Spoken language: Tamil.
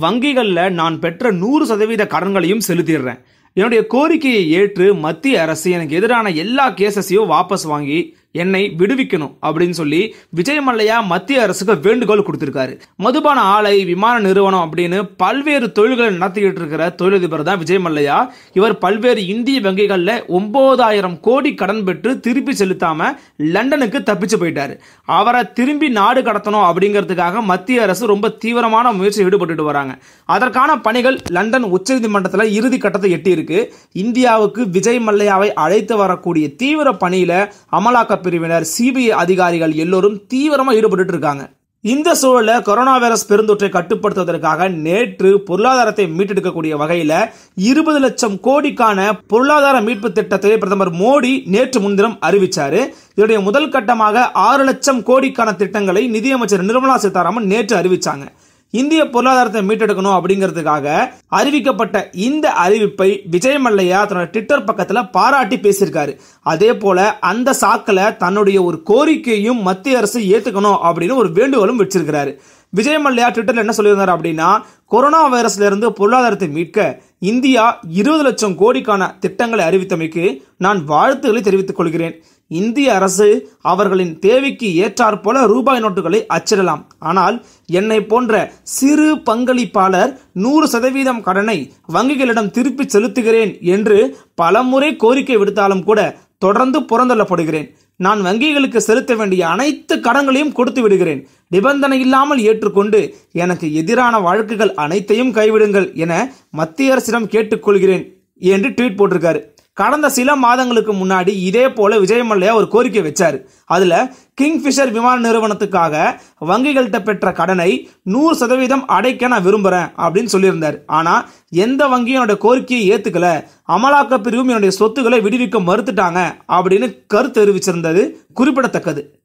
வங்கிகளில் நான் பெற்ற நூறு சதவீத கடன்களையும் செலுத்திடுறேன். என்னுடைய கோரிக்கையை ஏற்று மத்திய அரசு எனக்கு எதிரான எல்லா கேசஸையும் வாபஸ் வாங்கி என்னை விடுவிக்கணும் அப்படின்னு சொல்லி விஜய் மல்லையா மத்திய அரசுக்கு வேண்டுகோள் கொடுத்திருக்காரு. மதுபான ஆலை விமான நிறுவனம் அப்படின்னு பல்வேறு தொழில்களை நடத்திக்கிட்டு இருக்கிற தொழிலதிபர் தான் விஜய் மல்லையா இவர் பல்வேறு இந்திய வங்கிகளில் ஒன்பதாயிரம் கோடி கடன் பெற்று திருப்பி செலுத்தாம லண்டனுக்கு தப்பிச்சு போயிட்டாரு. அவரை திரும்பி நாடு கடத்தணும் அப்படிங்கிறதுக்காக மத்திய அரசு ரொம்ப தீவிரமான முயற்சி ஈடுபட்டு வராங்க. அதற்கான பணிகள் லண்டன் உச்சநீதிமன்றத்தில் இறுதி கட்டத்தை எட்டியிருக்கு. இந்தியாவுக்கு விஜய் மல்லையாவை அழைத்து வரக்கூடிய தீவிர பணியில அமலாக்க பிரிவினர் சிபிஐ அதிகாரிகள் எல்லோரும் தீவிரமா ஈடுபட்டு இருக்காங்க. இந்த சூழல கொரோனா வைரஸ் பெருந்தொற்றை கட்டுப்படுத்துவதற்காக நேற்று பொருளாதாரத்தை மீட்டெடுக்கக்கூடிய வகையில இருபது லட்சம் கோடிக்கான பொருளாதார மீட்பு திட்டத்தை பிரதமர் மோடி நேற்று முன்தினம் அறிவிச்சாரு. இதனுடைய முதல் கட்டமாக ஆறு லட்சம் கோடிக்கான திட்டங்களை நிதியமைச்சர் நிர்மலா சீதாராமன் நேற்று அறிவிச்சாங்க. இந்திய பொருளாதாரத்தை மீட்டெடுக்கணும் அப்படிங்கிறதுக்காக அறிவிக்கப்பட்ட இந்த அறிவிப்பை விஜய் மல்லையா தன்னோட ட்விட்டர் பக்கத்துல பாராட்டி பேசியிருக்காரு. அதே போல அந்த சாக்கில் தன்னுடைய ஒரு கோரிக்கையும் மத்திய அரசு ஏத்துக்கணும் அப்படின்னு ஒரு வேண்டுகோளும் வச்சிருக்கிறாரு விஜய் மல்லையா ட்விட்டர்ல என்ன சொல்லியிருந்தார் அப்படின்னா கொரோனா வைரஸ்ல இருந்து பொருளாதாரத்தை மீட்க இந்தியா இருபது லட்சம் கோடிக்கான திட்டங்களை அறிவித்தமைக்கு நான் வாழ்த்துக்களை தெரிவித்துக் கொள்கிறேன். இந்திய அரசு அவர்களின் தேவைக்கு ஏற்றாற் போல ரூபாய் நோட்டுகளை அச்சிடலாம். ஆனால் என்னை போன்ற சிறு பங்களிப்பாளர் நூறு சதவீதம் கடனை வங்கிகளிடம் திருப்பி செலுத்துகிறேன் என்று பலமுறை கோரிக்கை விடுத்தாலும் கூட தொடர்ந்து புறந்தள்ளப்படுகிறேன். நான் வங்கிகளுக்கு செலுத்த வேண்டிய அனைத்து கடன்களையும் கொடுத்து விடுகிறேன். நிபந்தனை இல்லாமல் ஏற்றுக்கொண்டு எனக்கு எதிரான வழக்குகள் அனைத்தையும் கைவிடுங்கள் என மத்திய அரசிடம் கேட்டுக்கொள்கிறேன் என்று ட்வீட் போட்டிருக்காரு. கடந்த சில மாதங்களுக்கு முன்னாடி இதே போல விஜய் மல்லையா ஒரு கோரிக்கை வச்சாரு. அதுல கிங்ஃபிஷர் விமான நிறுவனத்துக்காக வங்கிகள்கிட்ட பெற்ற கடனை நூறு சதவீதம் அடைக்க நான் விரும்புறேன் அப்படின்னு சொல்லியிருந்தார். ஆனா எந்த வங்கியும் என்னுடைய கோரிக்கையை ஏத்துக்கல. அமலாக்க பிரிவும் என்னுடைய சொத்துக்களை விடுவிக்க மறுத்துட்டாங்க அப்படின்னு கருத்து தெரிவிச்சிருந்தது குறிப்பிடத்தக்கது.